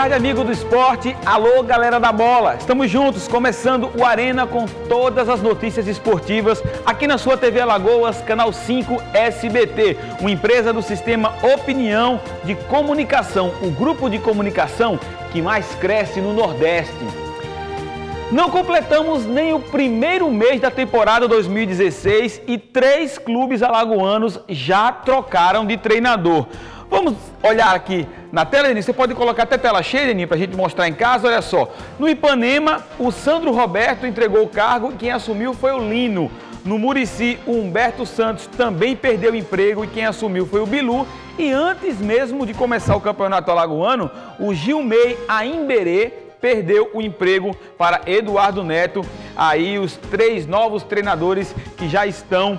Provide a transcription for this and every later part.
tarde, amigo do esporte. Alô, galera da bola. Estamos juntos, começando o Arena com todas as notícias esportivas aqui na sua TV Alagoas, canal 5 SBT, uma empresa do sistema Opinião de Comunicação, o grupo de comunicação que mais cresce no Nordeste. Não completamos nem o primeiro mês da temporada 2016 e três clubes alagoanos já trocaram de treinador. Vamos olhar aqui na tela, Denis. Você pode colocar até tela cheia, Denis, para a gente mostrar em casa. Olha só. No Ipanema, o Sandro Roberto entregou o cargo e quem assumiu foi o Lino. No Murici, o Humberto Santos também perdeu o emprego e quem assumiu foi o Bilu. E antes mesmo de começar o campeonato alagoano, o Gilmei Aimberê perdeu o emprego para Eduardo Neto. Aí os três novos treinadores que já estão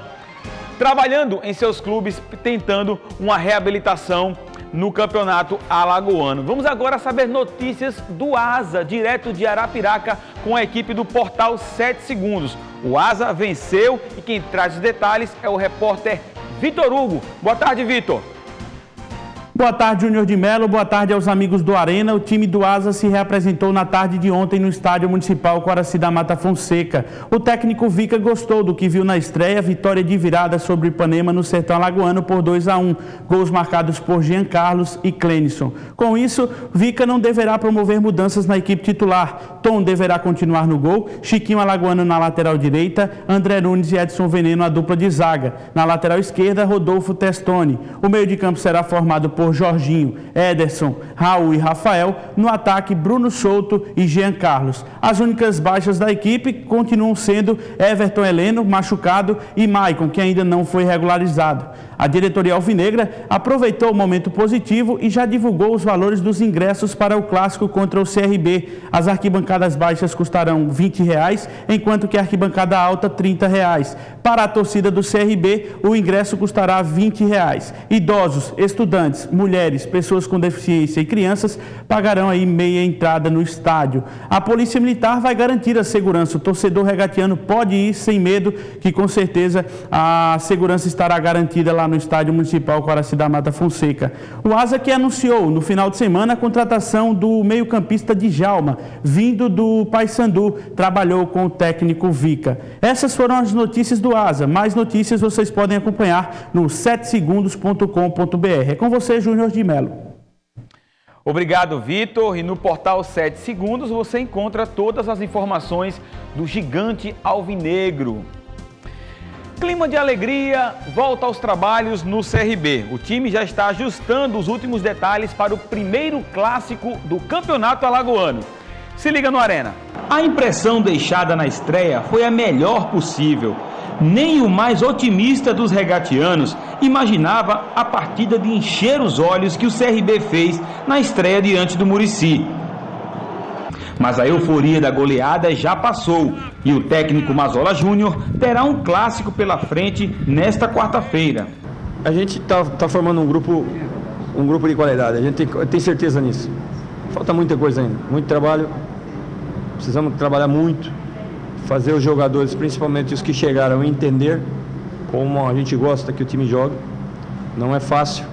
trabalhando em seus clubes, tentando uma reabilitação no campeonato alagoano. Vamos agora saber notícias do Asa, direto de Arapiraca, com a equipe do Portal 7 Segundos. O Asa venceu e quem traz os detalhes é o repórter Vitor Hugo. Boa tarde, Vitor. Boa tarde, Júnior de Melo. Boa tarde aos amigos do Arena. O time do Asa se reapresentou na tarde de ontem no Estádio Municipal Coraci da Mata Fonseca. O técnico Vica gostou do que viu na estreia, vitória de virada sobre Ipanema no Sertão Alagoano por 2 a 1, gols marcados por Jean Carlos e Clenison. Com isso, Vica não deverá promover mudanças na equipe titular. Tom deverá continuar no gol, Chiquinho Alagoano na lateral direita, André Nunes e Edson Veneno a dupla de zaga. Na lateral esquerda, Rodolfo Testoni. O meio de campo será formado por Jorginho, Ederson, Raul e Rafael. No ataque, Bruno Souto e Jean Carlos. As únicas baixas da equipe continuam sendo Everton Heleno, machucado, e Maicon, que ainda não foi regularizado. A diretoria alvinegra aproveitou o momento positivo e já divulgou os valores dos ingressos para o clássico contra o CRB. As arquibancadas baixas custarão 20 reais, enquanto que a arquibancada alta 30 reais. Para a torcida do CRB, o ingresso custará 20 reais. Idosos, estudantes, mulheres, pessoas com deficiência e crianças pagarão aí meia entrada no estádio. A Polícia Militar vai garantir a segurança. O torcedor regatiano pode ir sem medo, que com certeza a segurança estará garantida lá no Estádio Municipal Coraci da Mata Fonseca. O Asa que anunciou no final de semana a contratação do meio-campista Djalma, vindo do Paysandu, trabalhou com o técnico Vica. Essas foram as notícias do Asa. Mais notícias vocês podem acompanhar no 7segundos.com.br. É com você, Júnior de Melo. Obrigado, Vitor. E no portal 7 Segundos você encontra todas as informações do gigante alvinegro. Clima de alegria volta aos trabalhos no CRB. O time já está ajustando os últimos detalhes para o primeiro clássico do Campeonato Alagoano. Se liga no Arena. A impressão deixada na estreia foi a melhor possível. Nem o mais otimista dos regatianos imaginava a partida de encher os olhos que o CRB fez na estreia diante do Murici. Mas a euforia da goleada já passou e o técnico Mazola Júnior terá um clássico pela frente nesta quarta-feira. A gente está tá formando um grupo, um grupo de qualidade, a gente tem, tem certeza nisso. Falta muita coisa ainda, muito trabalho. Precisamos trabalhar muito, fazer os jogadores, principalmente os que chegaram, entender como a gente gosta que o time jogue. Não é fácil.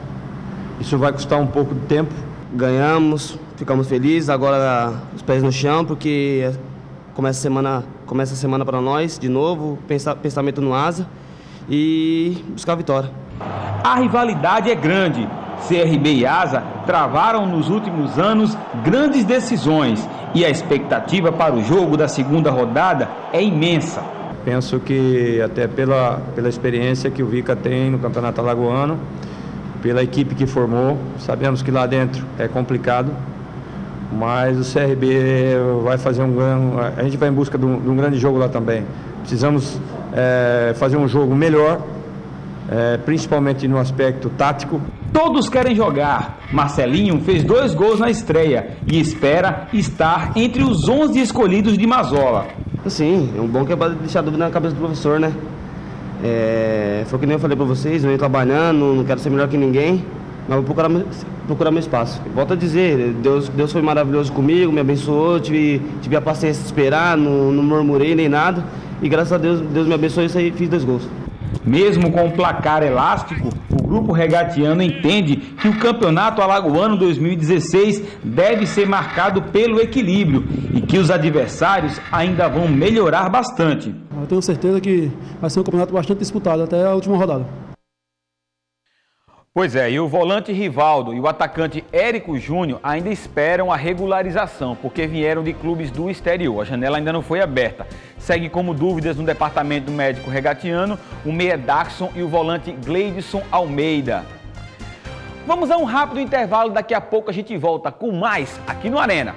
Isso vai custar um pouco de tempo. Ganhamos, ficamos felizes. Agora os pés no chão, porque começa a semana, começa a semana para nós de novo, pensamento no asa e buscar a vitória. A rivalidade é grande. CRB e Asa travaram nos últimos anos grandes decisões e a expectativa para o jogo da segunda rodada é imensa. Penso que até pela, pela experiência que o Vica tem no Campeonato Alagoano, pela equipe que formou, sabemos que lá dentro é complicado, mas o CRB vai fazer um a gente vai em busca de um, de um grande jogo lá também. Precisamos é, fazer um jogo melhor, é, principalmente no aspecto tático. Todos querem jogar. Marcelinho fez dois gols na estreia e espera estar entre os 11 escolhidos de Mazola. Sim, é um bom que é para deixar dúvida na cabeça do professor, né? É, foi o que nem eu falei para vocês, eu venho trabalhando, não quero ser melhor que ninguém, mas vou procurar procurar meu espaço. Volto a dizer, Deus, Deus foi maravilhoso comigo, me abençoou, tive, tive a paciência de esperar, não, não murmurei nem nada. E graças a Deus, Deus me abençoou e fiz dois gols. Mesmo com o placar elástico, o grupo regatiano entende que o Campeonato Alagoano 2016 deve ser marcado pelo equilíbrio e que os adversários ainda vão melhorar bastante. Eu tenho certeza que vai ser um campeonato bastante disputado até a última rodada. Pois é, e o volante Rivaldo e o atacante Érico Júnior ainda esperam a regularização, porque vieram de clubes do exterior. A janela ainda não foi aberta. Segue como dúvidas no departamento médico regatiano o meia Daxon e o volante Gleidson Almeida. Vamos a um rápido intervalo, daqui a pouco a gente volta com mais aqui no Arena.